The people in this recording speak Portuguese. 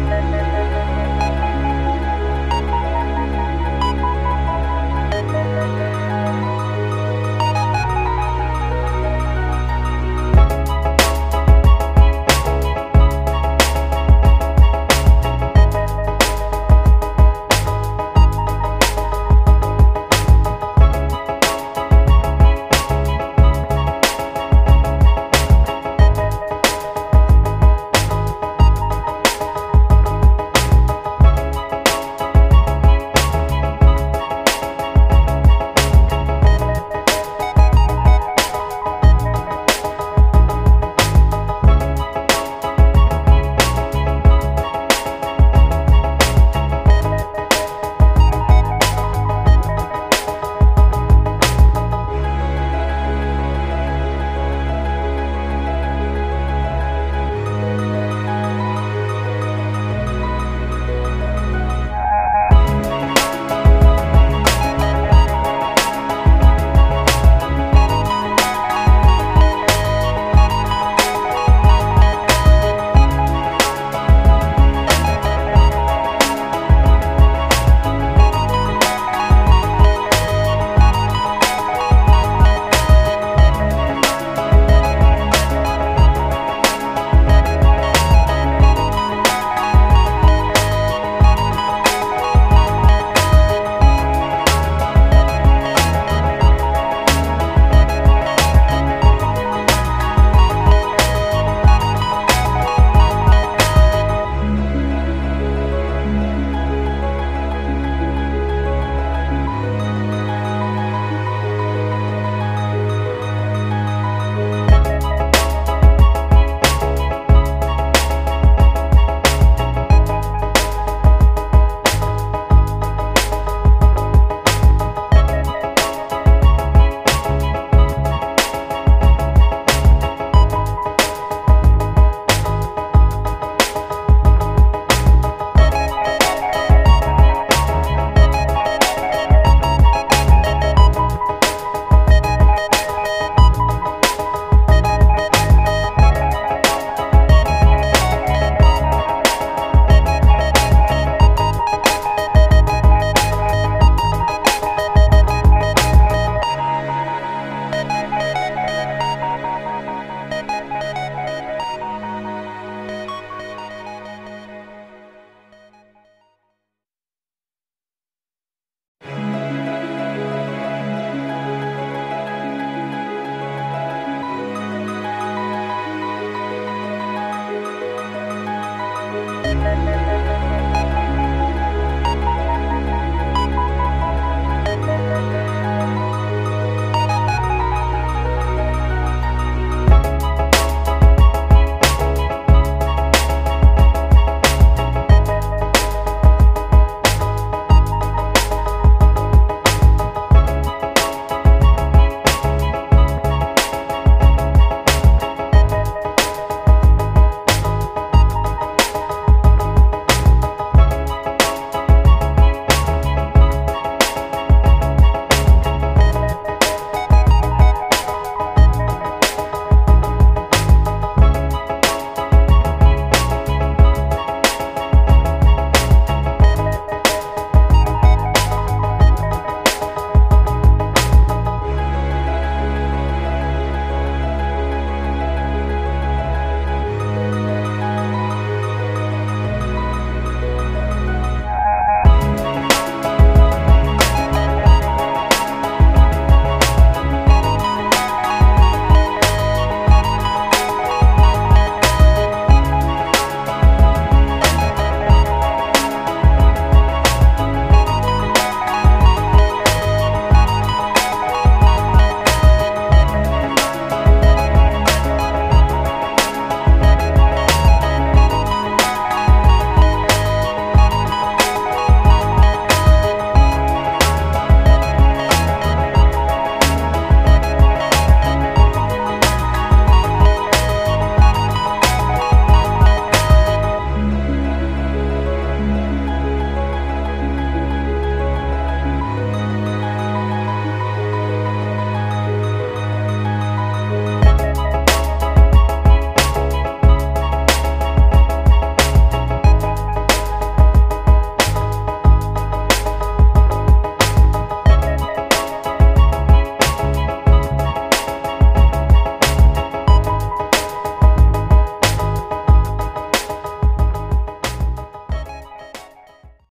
Música